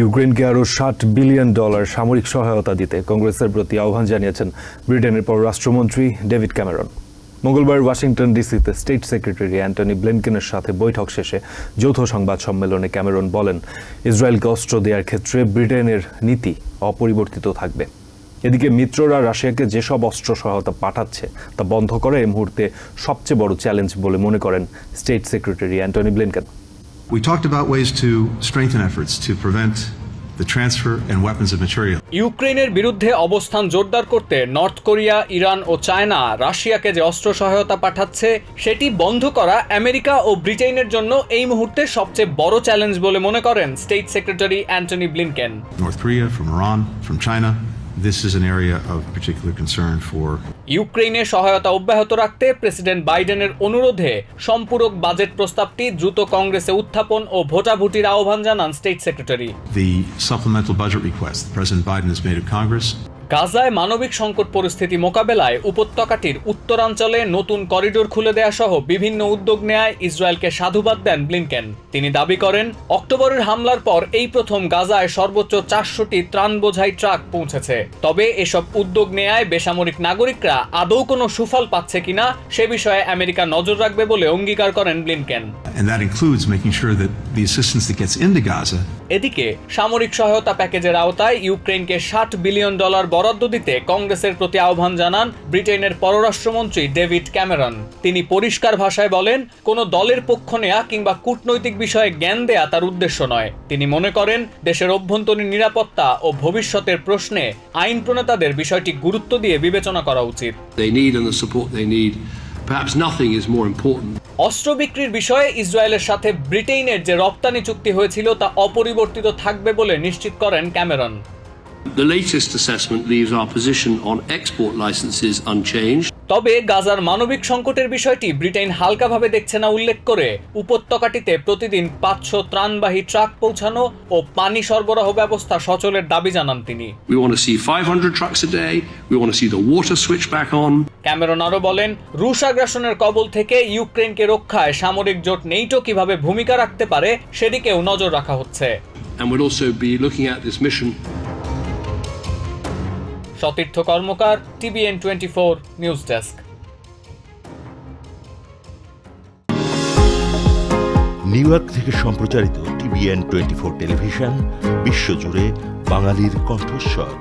ইউক্রেনকে আরও ষাট বিলিয়ন ডলার সামরিক সহায়তা দিতে কংগ্রেসের প্রতি আহ্বান জানিয়েছেন ব্রিটেনের পররাষ্ট্রমন্ত্রী ডেভিড ক্যামেরন। মঙ্গলবার ওয়াশিংটন ডিসিতে স্টেট সেক্রেটারি অ্যান্টনি ব্লিনকেনের সাথে বৈঠক শেষে যৌথ সংবাদ সম্মেলনে ক্যামেরন বলেন, ইসরায়েলকে অস্ত্র দেওয়ার ক্ষেত্রে ব্রিটেনের নীতি অপরিবর্তিত থাকবে। এদিকে মিত্ররা রাশিয়াকে যেসব অস্ত্র সহায়তা পাঠাচ্ছে তা বন্ধ করা এই মুহূর্তে সবচেয়ে বড় চ্যালেঞ্জ বলে মনে করেন state secretary Antony Blinken. We talked about ways to strengthen efforts to prevent the transfer and weapons of material. ইউক্রেনের বিরুদ্ধে অবস্থান জোরদার করতে নর্থ কোরিয়া ইরান ও চায়না রাশিয়াকে যে অস্ত্র সহায়তা পাঠাচ্ছে সেটি বন্ধ করা আমেরিকা ও ব্রিটেনের জন্য এই মুহূর্তে সবচেয়ে বড় চ্যালেঞ্জ বলে মনে করেন state secretary Antony Blinken North Korea, from Iran, from China. This is an area of particular concern for ইউক্রেনে সহায়তা অব্যাহত রাখতে প্রেসিডেন্ট বাইডেনের অনুরোধে সম্পূরক বাজেট প্রস্তাবটি দ্রুত কংগ্রেসে উত্থাপন ও ভোটাভুটির আহ্বান জানান স্টেট সেক্রেটারি. গাজায় মানবিক সংকট পরিস্থিতি মোকাবেলায় উপত্যকাটির উত্তরাঞ্চলে নতুন করিডোর খুলে দেয়া সহ বিভিন্ন উদ্যোগ নেয় ইসরায়েলকে সাধুবাদ দেন ব্লিনকেন। তিনি দাবি করেন অক্টোবরের হামলার পর এই প্রথম গাজায় সর্বোচ্চ চারশোটি ত্রাণ বোঝাই ট্রাক পৌঁছেছে। তবে এসব উদ্যোগ নেয়ায় বেসামরিক নাগরিকরা আদৌ কোনো সুফল পাচ্ছে কিনা সে বিষয়ে আমেরিকা নজর রাখবে বলে অঙ্গীকার করেন ব্লিনকেন। এদিকে সামরিক সহায়তা প্যাকেজের আওতায় ইউক্রেনকে ষাট বিলিয়ন ডলার বরাদ্দ দিতে কংগ্রেসের প্রতি আহ্বান জানান ব্রিটেনের পররাষ্ট্রমন্ত্রী ডেভিড ক্যামেরন। তিনি পরিষ্কার ভাষায় বলেন কোনো দলের পক্ষ নেয়া কিংবা কূটনৈতিক বিষয়ে জ্ঞান দেয়া তার উদ্দেশ্য নয়। তিনি মনে করেন দেশের অভ্যন্তরীণ নিরাপত্তা ও ভবিষ্যতের প্রশ্নে আইন প্রণেতাদের বিষয়টি গুরুত্ব দিয়ে বিবেচনা করা উচিত। অস্ত্র বিক্রির বিষয়ে ইসরায়েলের সাথে ব্রিটেনের যে রপ্তানি চুক্তি হয়েছিল তা অপরিবর্তিত থাকবে বলে নিশ্চিত করেন Cameron. The latest assessment leaves our position on export licenses unchanged. তবে গাজার মানবিক সংকটের বিষয়টি ব্রিটেন হালকাভাবে দেখছে না উল্লেখ করে উপত্যকাটিতে প্রতিদিন পাঁচশো ত্রাণবাহী ট্রাক পৌঁছানো ও পানি সরবরাহ ব্যবস্থা সচলের দাবি জানান তিনি We want to see 500 trucks a day. We want to see the water switch back on. Cameron আরও বলেন রুশ আগ্রাসনের কবল থেকে ইউক্রেনকে রক্ষায় সামরিক জোট নেইটো কীভাবে ভূমিকা রাখতে পারে সেদিকেও নজর রাখা হচ্ছে And we'll also be looking at this mission Satirtha Karmakar TBN twenty four news desk New York থেকে সম্প্রচারিত টিভিএন টোয়েন্টি ফোর টেলিভিশন, বিশ্বজুড়ে বাঙালির কণ্ঠস্বর।